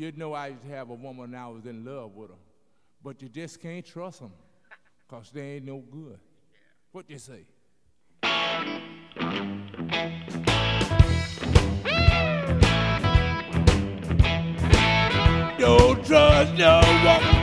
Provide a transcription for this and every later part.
You know, I used to have a woman and I was in love with her, but you just can't trust them because they ain't no good. What you say? Don't trust no woman.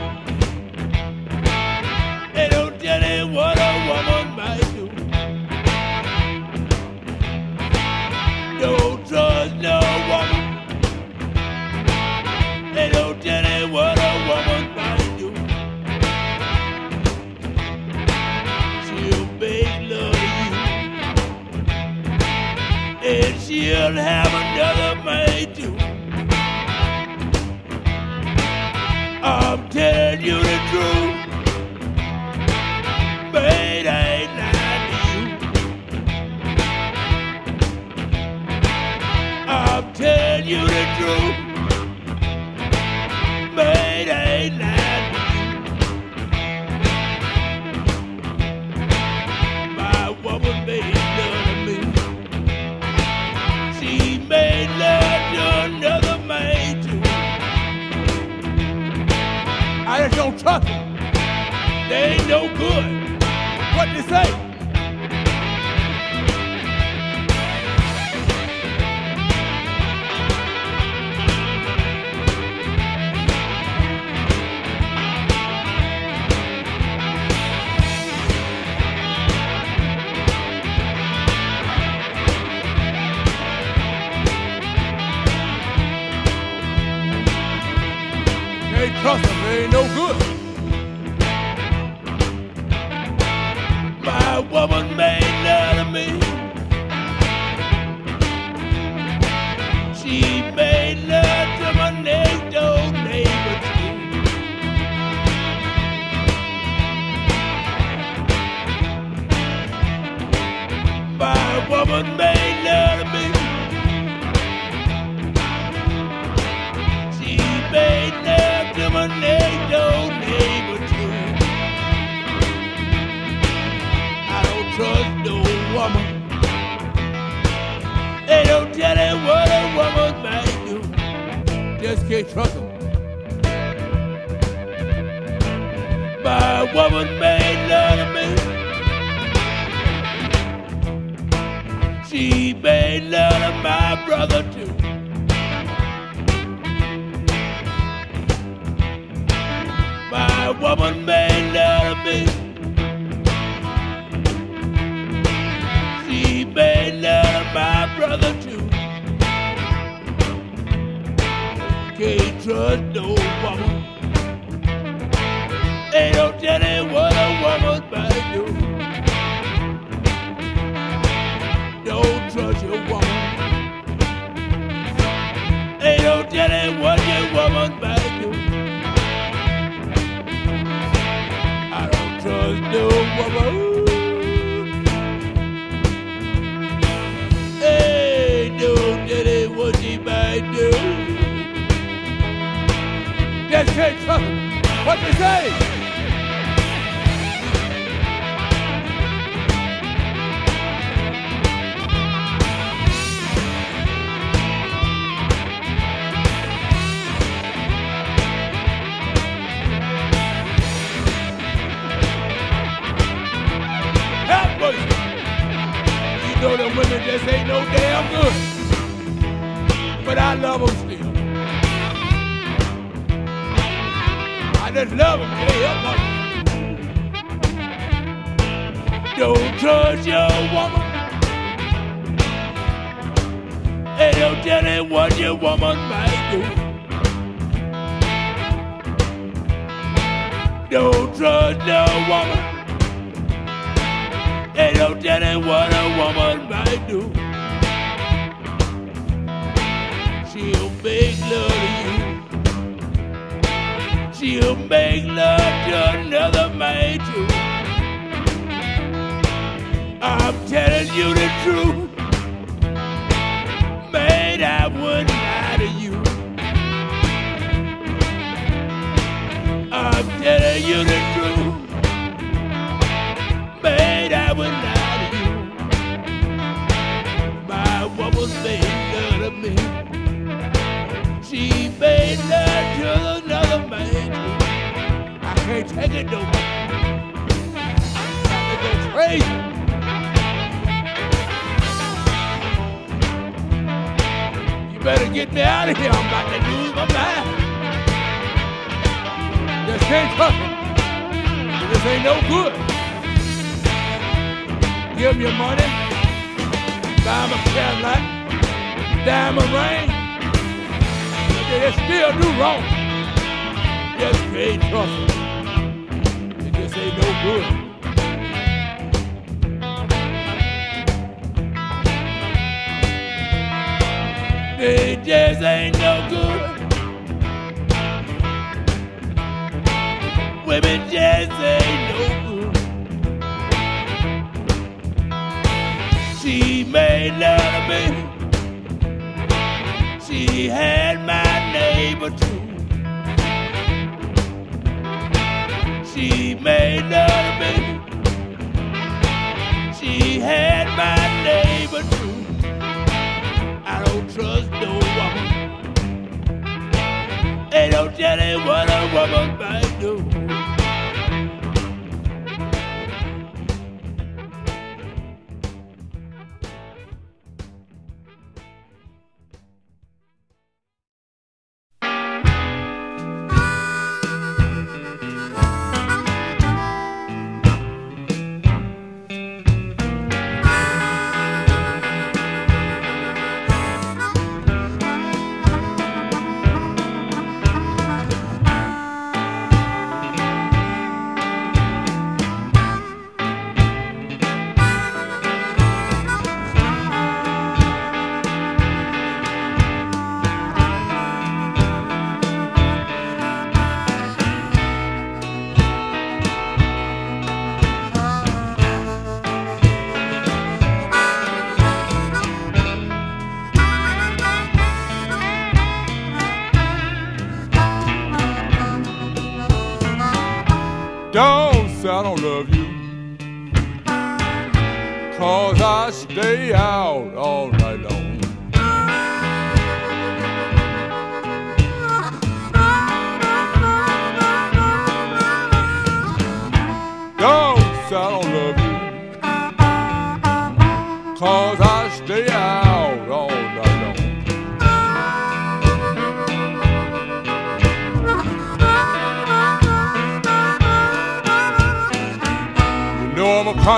She'll have another man too. I'm telling you the truth. But ain't lying to you. I'm telling you the truth. Ain't no good. What they say? Trust them. My woman made love to me. She made love to my brother Trust no woman. They don't what a woman might do. Don't trust your woman. They don't what your woman might do. I don't trust no woman. Her. What they say? Me. You know them women just ain't no damn good. But I love them love them. They help me. Don't trust your woman. They don't tell you what your woman might do. Don't trust no woman. They don't tell you what a woman might do. She'll make love to you. She'll make love to another man. I'm telling you the truth. Man, I wouldn't lie to you. I'm telling you the truth. Man, I would lie to you. My woman made love to me. She made love can't take it no more. Go crazy. You better get me out of here. I'm about to lose my mind. Just can't trust. This ain't no good. Give me your money. Buy my Cadillac. Diamond ring. But they still do wrong. Just can't trust it. It just ain't no good. They just ain't no good. Women just ain't no good. She made love to me. She had my neighbor too. She made love to me. She had my neighbor too. I don't trust no woman. Ain't no telling what a woman might do.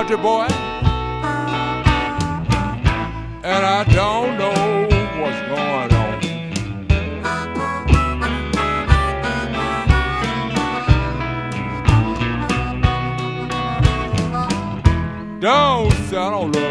Country boy, and I don't know what's going on. Don't love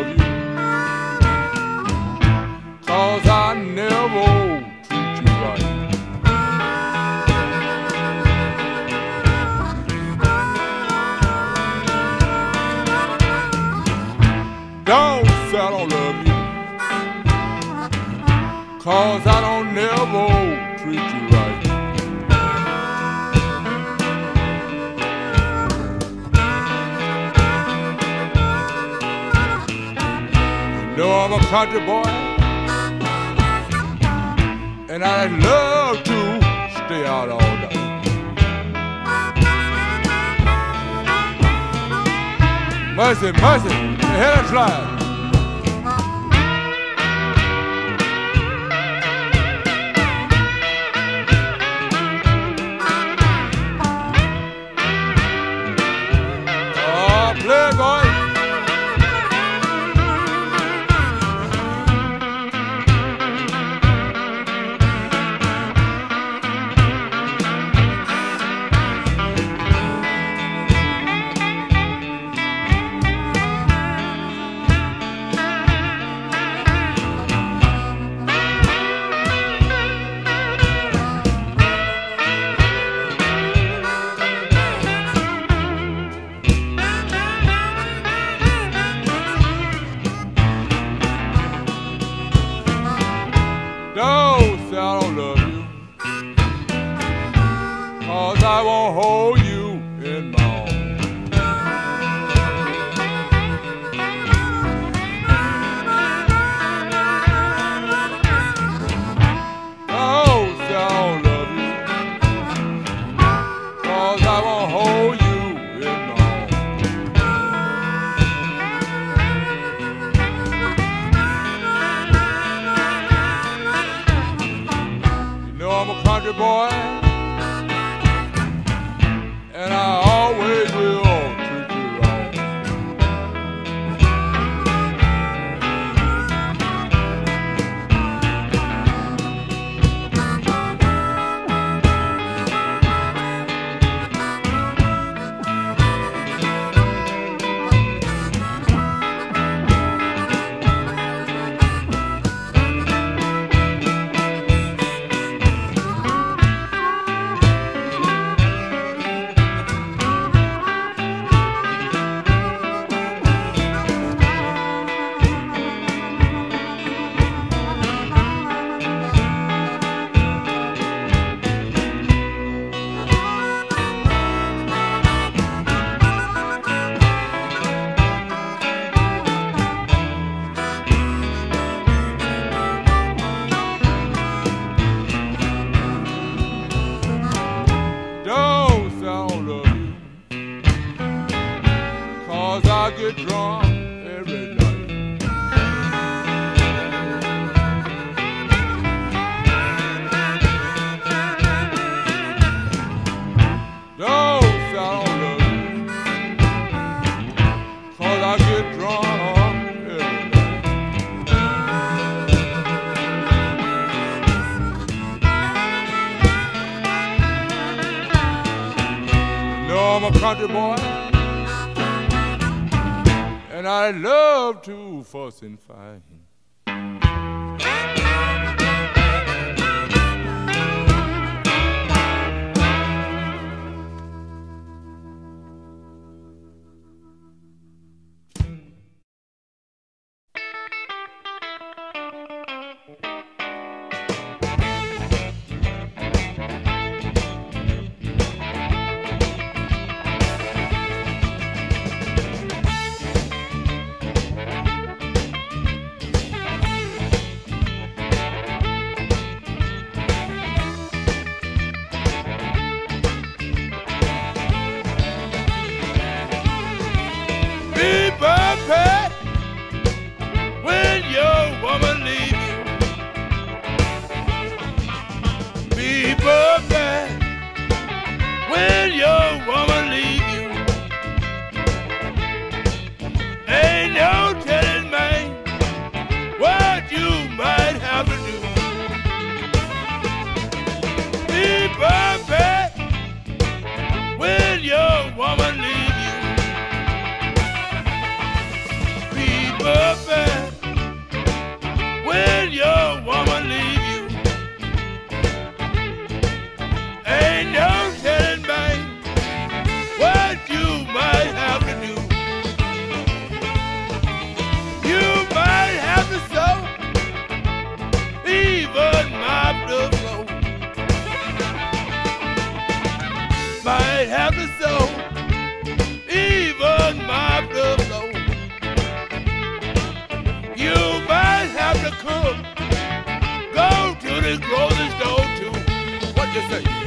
country boy. And I love to stay out all night. Mercy, mercy, the head slide. I love to fuss What you say?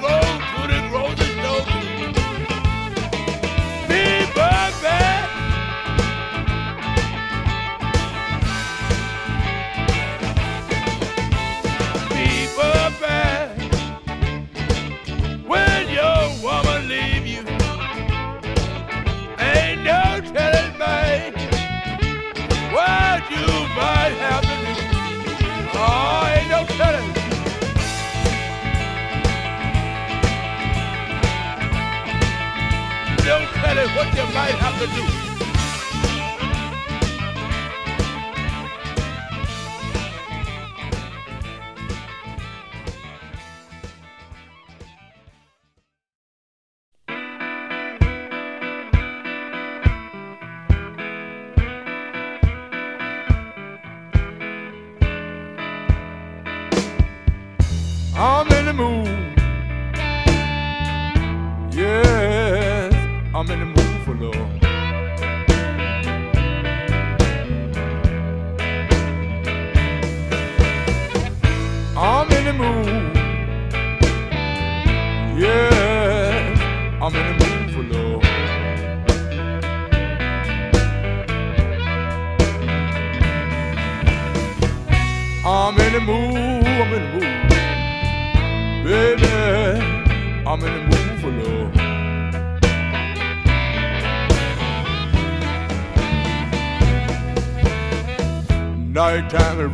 go! matter what you might have to do.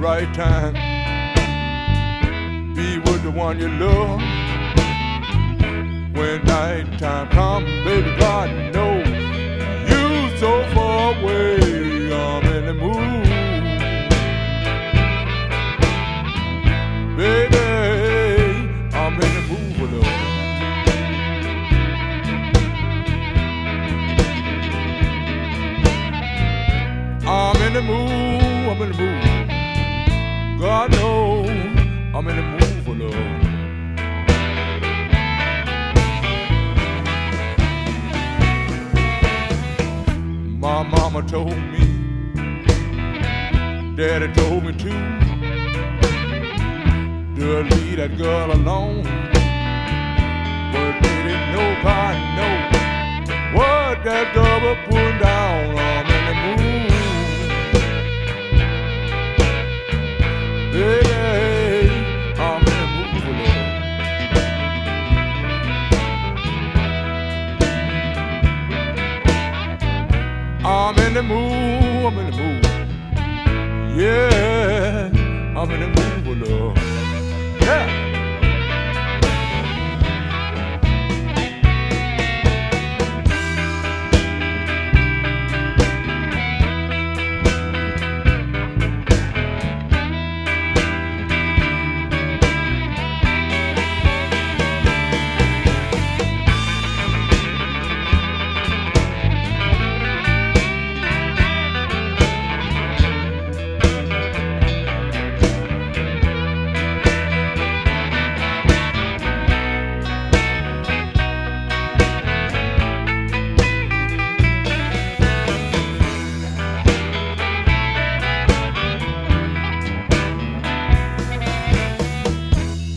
right time. Be with the one you love.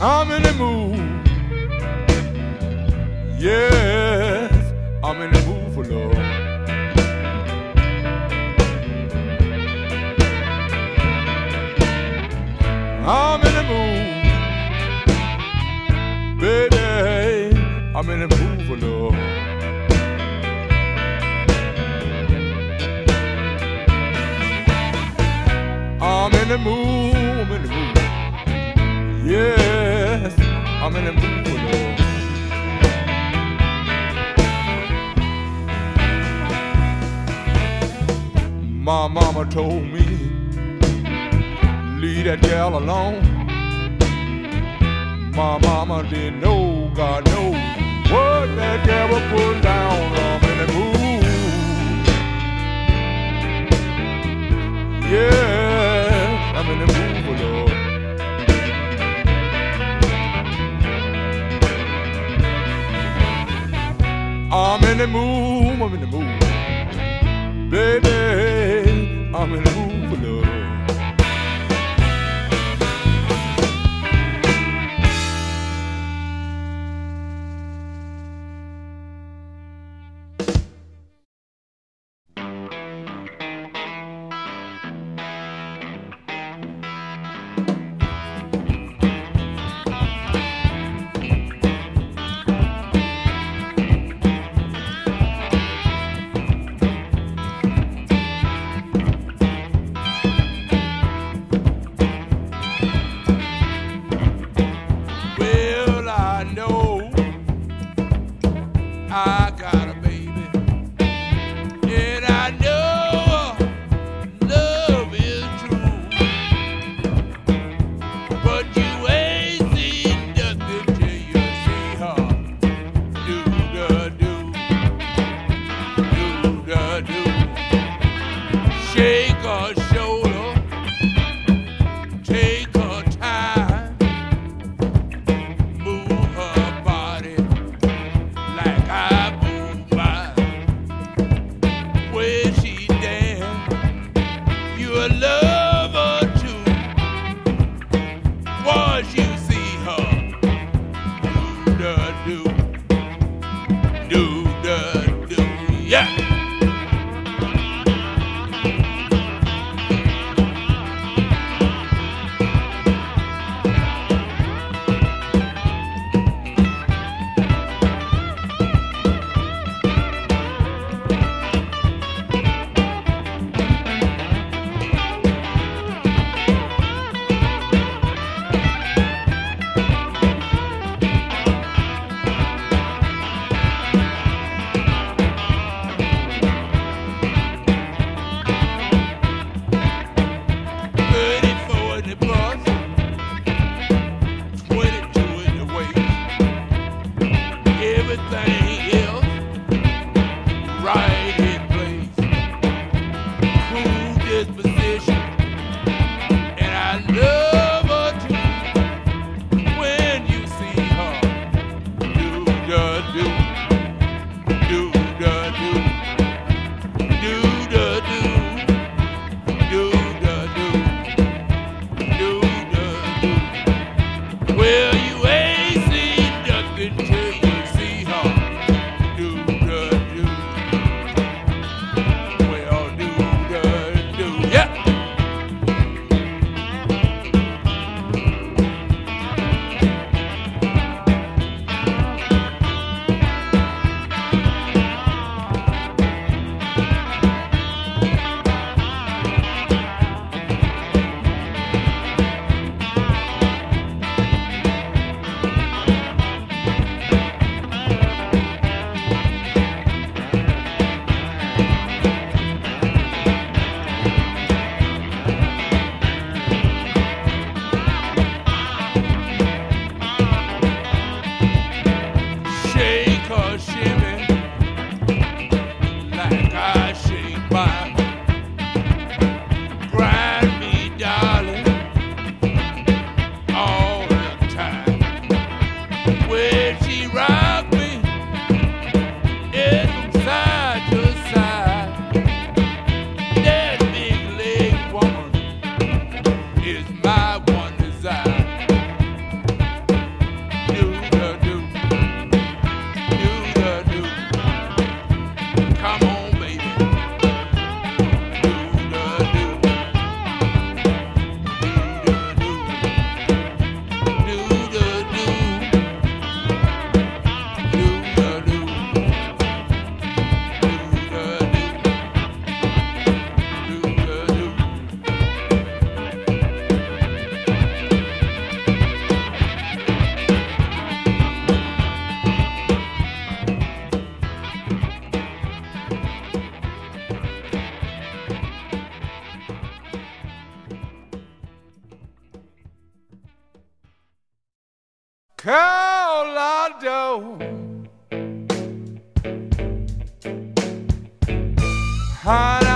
I'm in the mood. my mama told me, leave that gal alone. My mama didn't know, God knows, what that gal was putting down on in the mood. Yeah, I'm in the mood for love. I'm in the mood, I'm in the mood, baby. I'm in love. Cold outdoors. And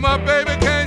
my baby can't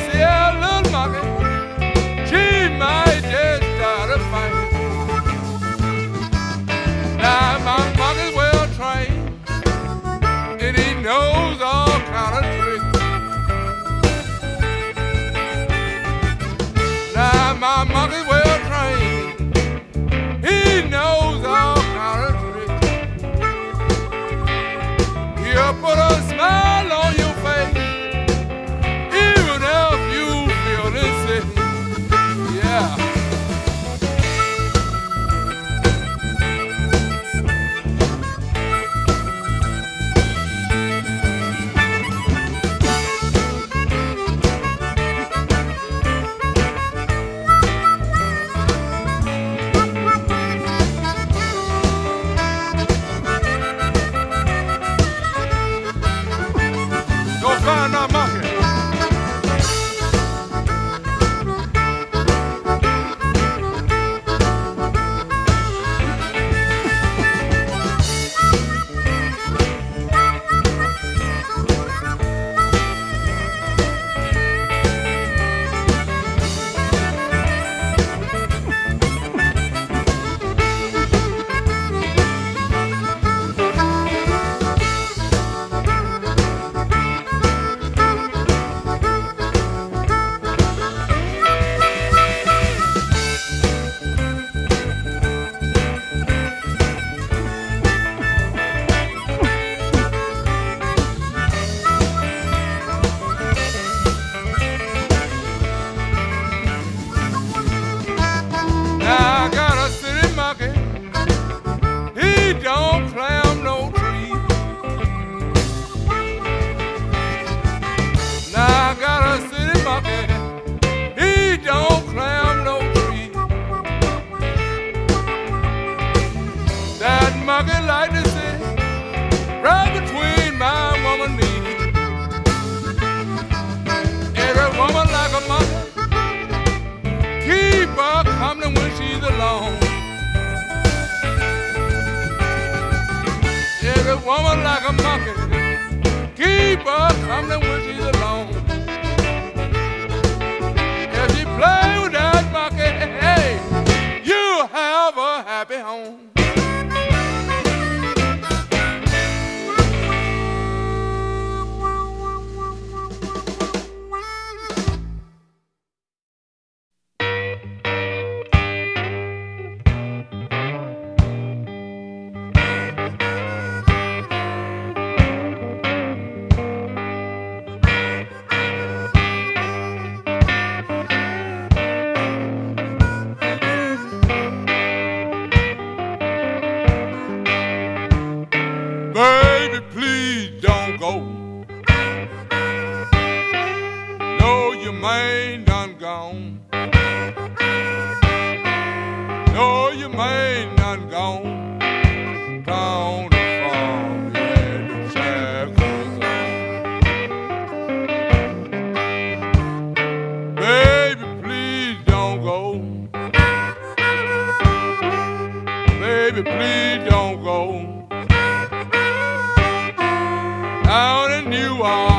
in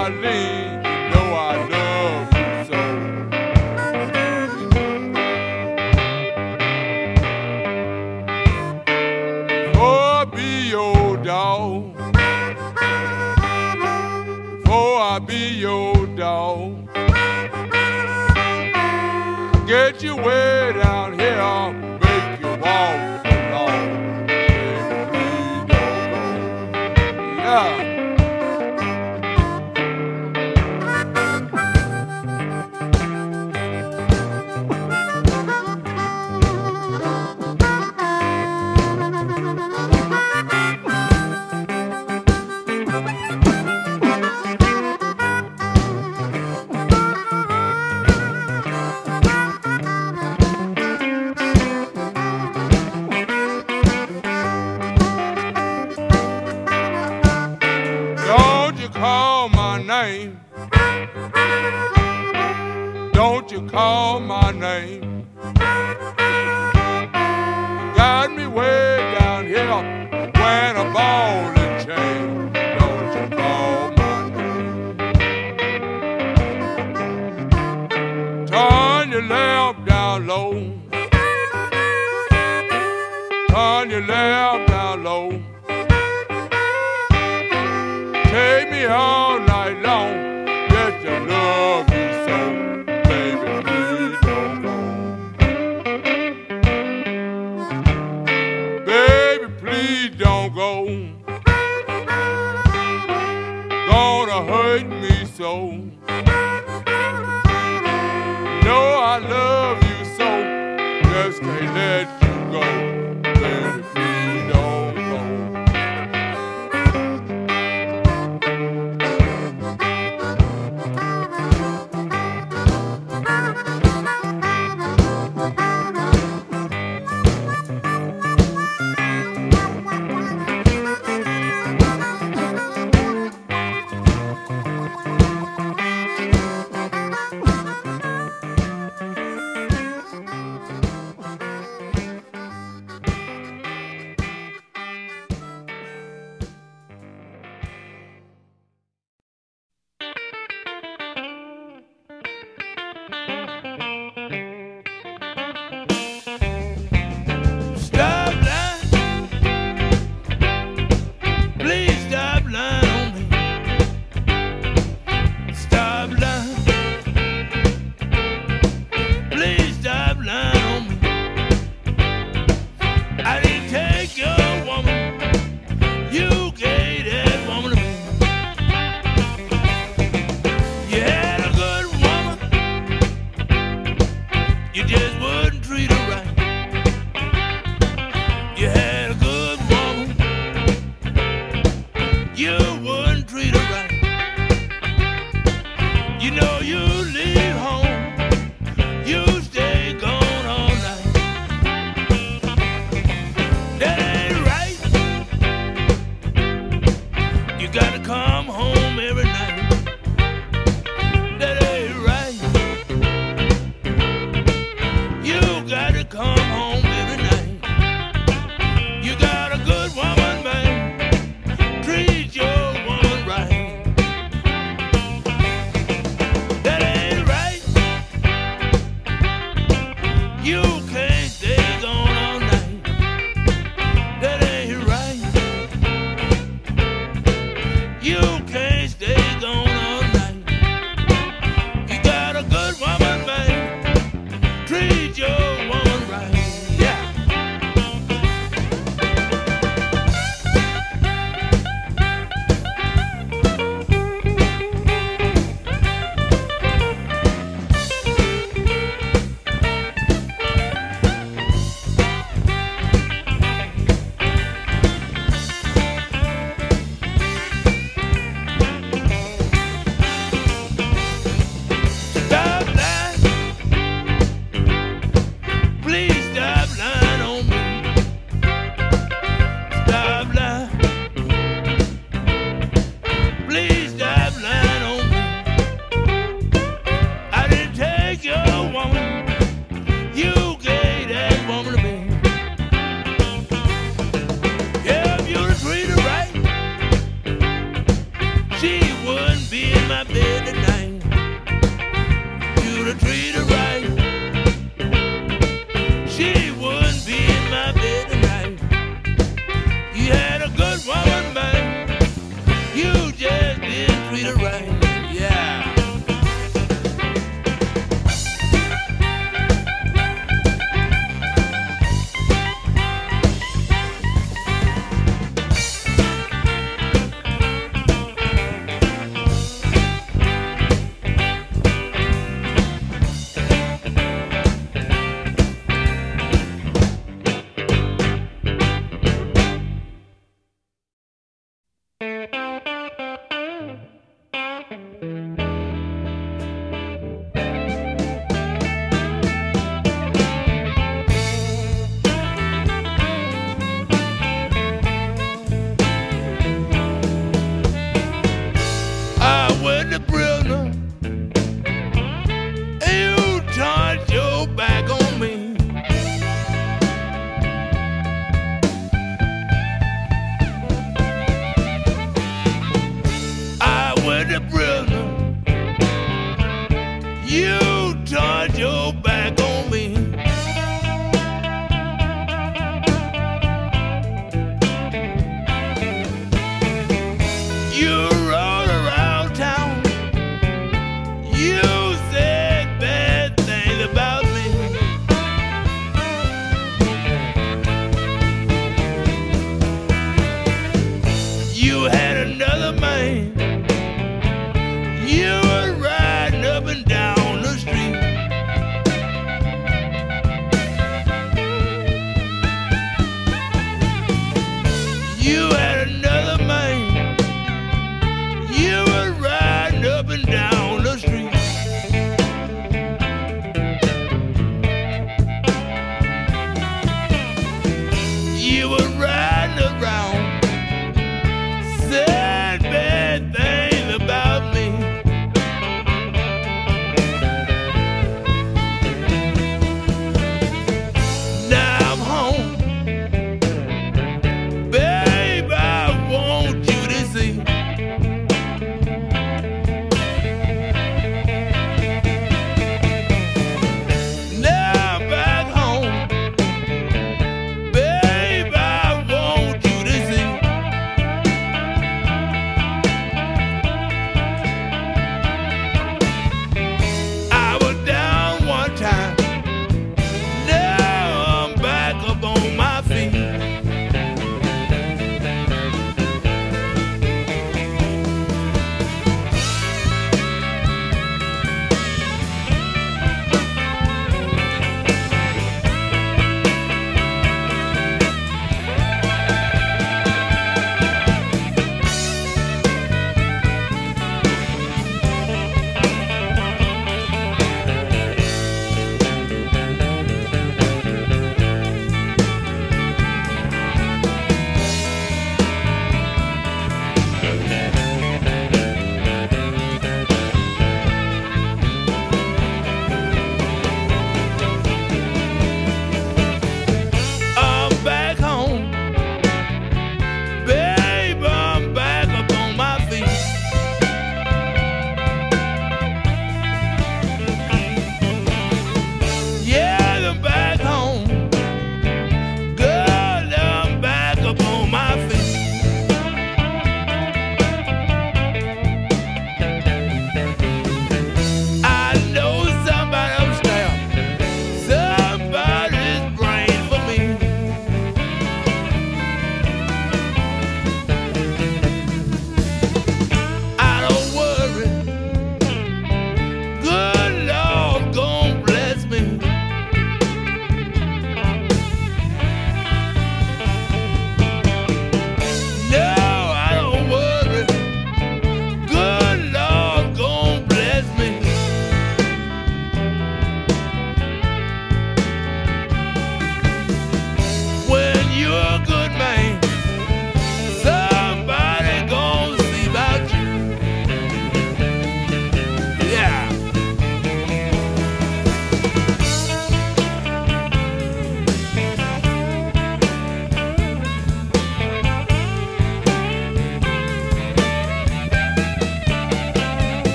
let you go.